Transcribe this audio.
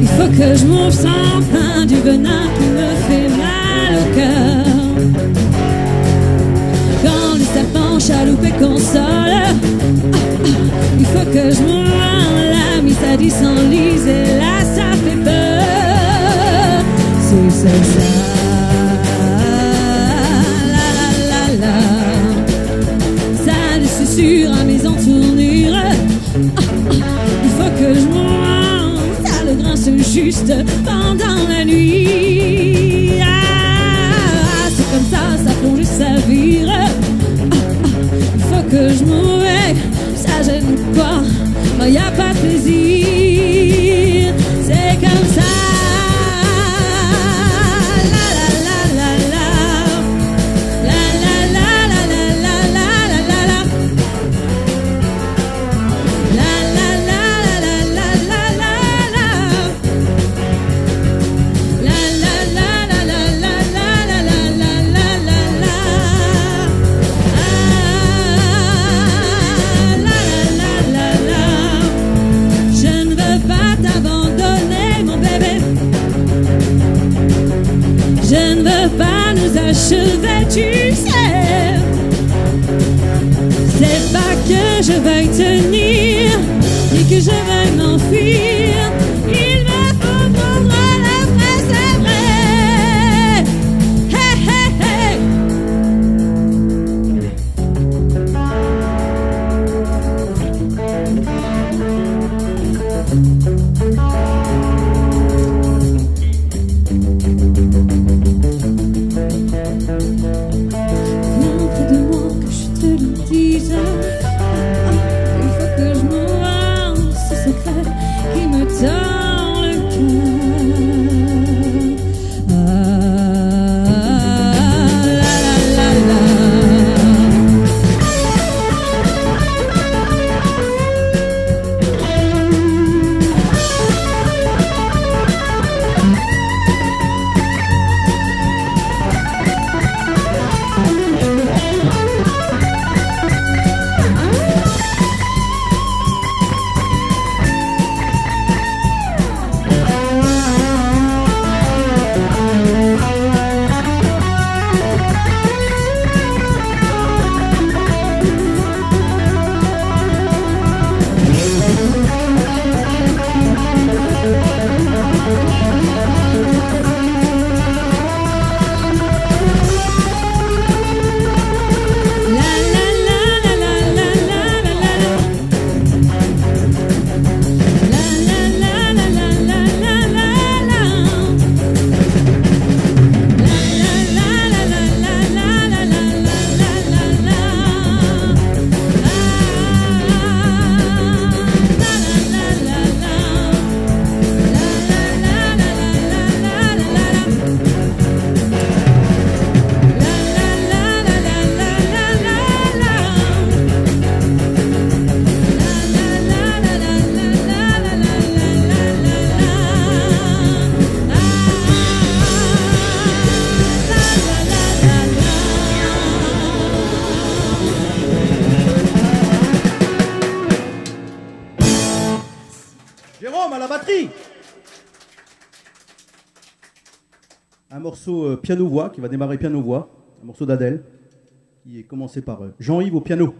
Il faut que je m'ouvre sans fin du venin qui me fait mal au cœur. Quand le serpent chaloupe et console, ah, ah, il faut que je me la mise à dix et là ça fait peur. C'est ça. Pendant la nuit. Ah, c'est comme ça, ça plonge et ça vire. Ah, ah, il faut que je me réveille, ça gêne pas, il n'y a pas de plaisir. Je veuille tenir, ni que je veuille m'enfuir. Un morceau euh, piano-voix qui va démarrer piano-voix, un morceau d'Adèle qui est commencé par euh, Jean-Yves au piano.